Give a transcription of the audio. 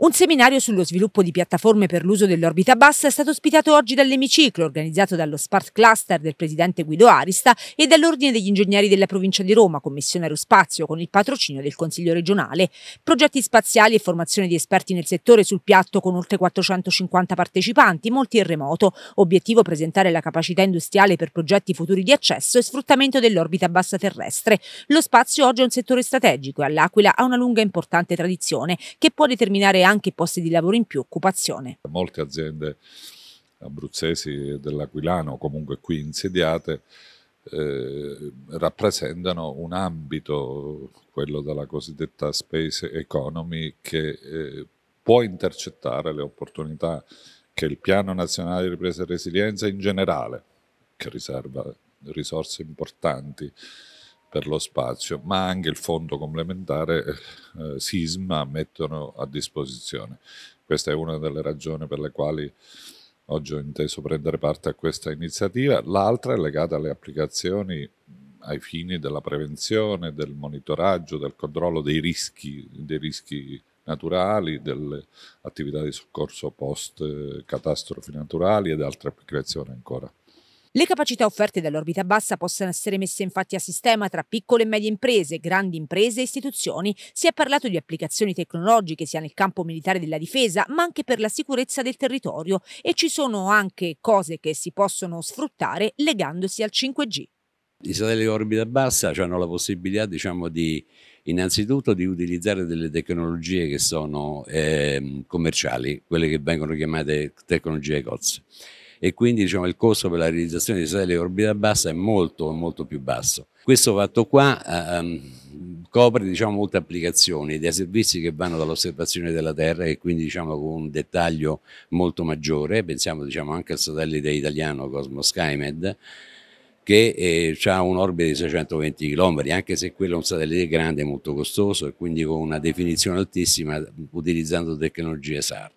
Un seminario sullo sviluppo di piattaforme per l'uso dell'orbita bassa è stato ospitato oggi dall'Emiciclo, organizzato dallo Spart Cluster del presidente Guido Arista e dall'Ordine degli Ingegneri della Provincia di Roma, Commissione Aerospazio, con il patrocinio del Consiglio regionale. Progetti spaziali e formazione di esperti nel settore sul piatto con oltre 450 partecipanti, molti in remoto. Obiettivo presentare la capacità industriale per progetti futuri di accesso e sfruttamento dell'orbita bassa terrestre. Lo spazio oggi è un settore strategico e all'Aquila ha una lunga e importante tradizione che può determinare anche posti di lavoro in più, occupazione. Molte aziende abruzzesi dell'Aquilano, comunque qui insediate, eh, rappresentano un ambito, quello della cosiddetta space economy, che eh, può intercettare le opportunità che il Piano Nazionale di Ripresa e Resilienza in generale, che riserva risorse importanti per lo spazio, ma anche il fondo complementare eh, Sisma mettono a disposizione. Questa è una delle ragioni per le quali oggi ho inteso prendere parte a questa iniziativa. L'altra è legata alle applicazioni ai fini della prevenzione, del monitoraggio, del controllo dei rischi, dei rischi naturali, delle attività di soccorso post eh, catastrofi naturali ed altre applicazioni ancora. Le capacità offerte dall'orbita bassa possono essere messe infatti a sistema tra piccole e medie imprese, grandi imprese e istituzioni. Si è parlato di applicazioni tecnologiche sia nel campo militare della difesa, ma anche per la sicurezza del territorio e ci sono anche cose che si possono sfruttare legandosi al 5G. I satelliti a orbita bassa hanno la possibilità diciamo, di innanzitutto di utilizzare delle tecnologie che sono eh, commerciali, quelle che vengono chiamate tecnologie COTS e quindi diciamo, il costo per la realizzazione di satelliti a orbita bassa è molto, molto più basso. Questo fatto qua ehm, copre diciamo, molte applicazioni, dei servizi che vanno dall'osservazione della Terra e quindi diciamo, con un dettaglio molto maggiore, pensiamo diciamo, anche al satellite italiano Cosmo SkyMed, che eh, ha un'orbita di 620 km, anche se quello è un satellite grande e molto costoso e quindi con una definizione altissima utilizzando tecnologie SAR.